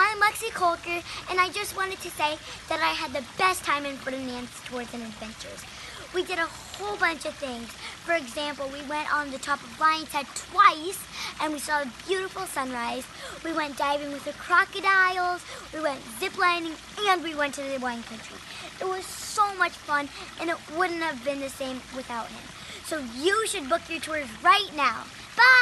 I'm Lexy Kolker, and I just wanted to say that I had the best time in Ferdinand's Tours and Adventures. We did a whole bunch of things. For example, we went on the top of Lion's Head twice, and we saw a beautiful sunrise. We went diving with the crocodiles, we went ziplining, and we went to the wine country. It was so much fun, and it wouldn't have been the same without him. So you should book your tours right now. Bye!